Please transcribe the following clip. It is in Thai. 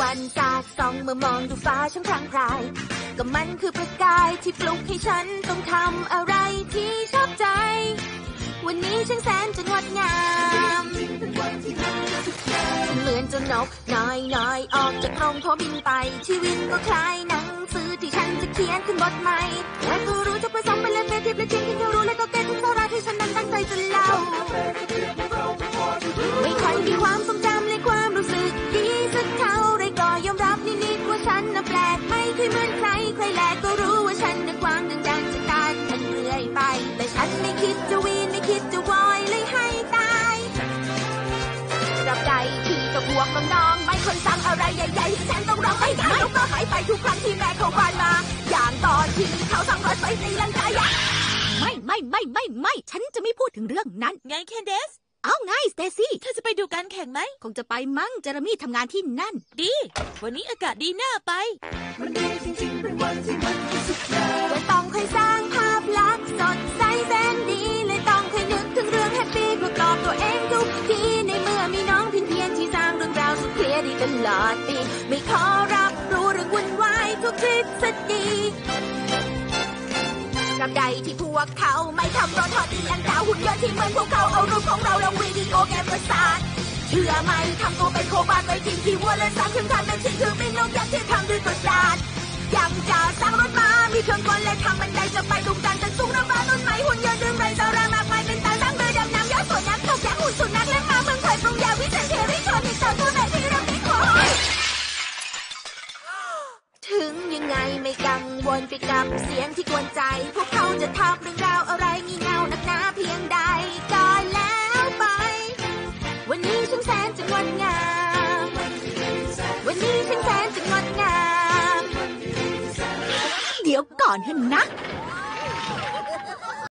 วันจ่าซองเมื่อมองดูฟ้าช่างพรางพราย ก็มันคือประกายที่ปลุกให้ฉันต้องทำอะไรที่ชอบใจ วันนี้ช่างแสนจะงดงามเหมือนจะนกน้อยน้อยออกจากกรงเขาบินไป ชีวิตก็คล้ายหนังสือที่ฉันจะเขียนขึ้นบทใหม่ ใครแลก็รู้ว่าฉันน่ะกว้างดังดันจะตายมันเรื่อยไป แต่ฉันไม่คิดจะวีนไม่คิดจะวอยเลยให้ตายรับใดที่กับพวกน้องๆไม่คนสั่งอะไรใหญ่ๆที่ฉันต้องร้องไม่ได้แล้วก็หายไปทุกครั้งที่แม่เขาบ้านมา อย่างตอนที่เขาสั่งรถไฟตีลังกายไม่ไม่ไม่ไม่ไม่ ฉันจะไม่พูดถึงเรื่องนั้น ไงเคนเดส เอาไงสเตซี่เธอจะไปดูการแข่งไหม คงจะไปมั้งเจอร์มี่ทำงานที่นั่น ดี วันนี้อากาศดีน่าไปว่าต้องค่อยสร้างภาพลักษณ์สดใสแสนดี เลยต้องค่อยนึกถึงเรื่องแฮปปี้ประกอบตัวเองทุกทีในเมื่อมีน้องเพียนเพียนๆที่สร้างเรื่องราวสุดเคลียร์ได้ตลอดปีไม่ขอรับรู้เรื่องวุ่นวายทุกทฤษฎีรับใด ที่พวกเขาไม่ทำรถทอดดินอันดาวหุ่นยนต์ที่เหมือนพวกเขาเอารูปของเราลงวิดีโอแกมประสานเชื่อไหมทำตัวเป็นโคบานไว้ทิ้งที่วัวและสางขึ้นทำเป็นทิ้งคือเป็นนกยักษ์ที่ ถึงยังไงไม่กังวลไปกับเสียงที่กวนใจ พวกเขาจะทำเรื่องราวอะไรงี่เง่านักหนาเพียงใดก็แล้วไป วันนี้ฉันแสนจะงดงาม วันนี้ฉันแสนจะงดงาม เดี๋ยวก่อนเถอะนะ